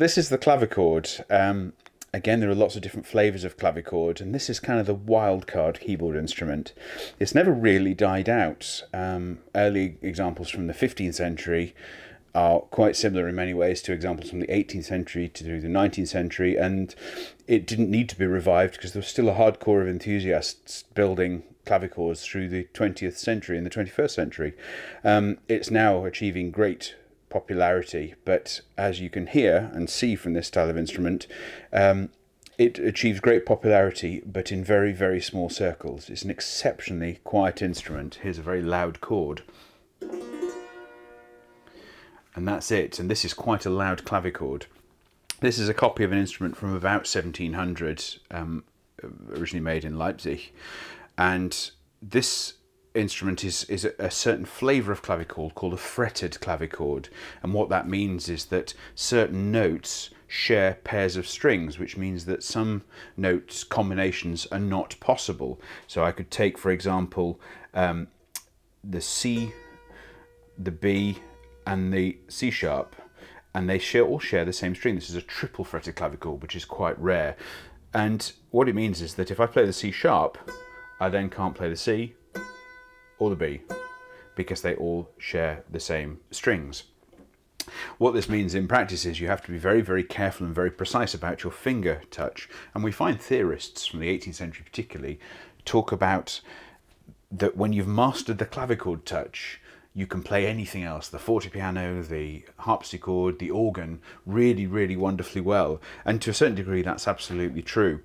this is the clavichord. Um, again, there are lots of different flavors of clavichord, and this is kind of the wild card keyboard instrument. It's never really died out. Um, early examples from the 15th century are quite similar in many ways to examples from the 18th century to the 19th century, and it didn't need to be revived because there was still a hardcore of enthusiasts building clavichords through the 20th century and the 21st century. Um, it's now achieving great popularity, but as you can hear and see from this style of instrument, um, it achieves great popularity, but in very, very small circles. It's an exceptionally quiet instrument. Here's a very loud chord. And that's it. And this is quite a loud clavichord. This is a copy of an instrument from about 1700, um, originally made in Leipzig. And this instrument is, is a, certain flavour of clavichord called a fretted clavichord. And what that means is that certain notes share pairs of strings, which means that some notes combinations are not possible. So I could take, for example, um, the C, the B, and the C sharp, and they share, all share the same string. This is a triple fretted clavichord, which is quite rare. And what it means is that if I play the C sharp, I then can't play the C, or the B because they all share the same strings. What this means in practice is you have to be very, very careful and very precise about your finger touch. And we find theorists from the 18th century particularly talk about that when you've mastered the clavichord touch, you can play anything else, the fortepiano, the harpsichord, the organ, really, really wonderfully well. And to a certain degree, that's absolutely true.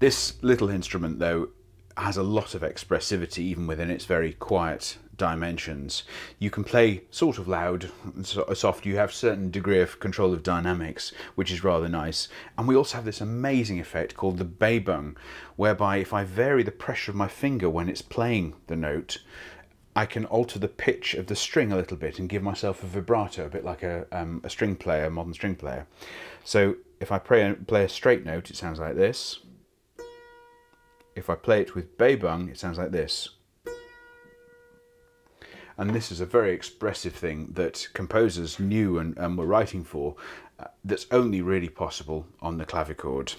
This little instrument, though, has a lot of expressivity even within its very quiet dimensions. You can play sort of loud, soft, you have certain degree of control of dynamics, which is rather nice. And we also have this amazing effect called the Bebung, whereby if I vary the pressure of my finger when it's playing the note, I can alter the pitch of the string a little bit and give myself a vibrato, a bit like a, um, a string player, a modern string player. So if I play a straight note, it sounds like this if I play it with Bebung, it sounds like this. And this is a very expressive thing that composers knew and, and were writing for uh, that's only really possible on the clavichord.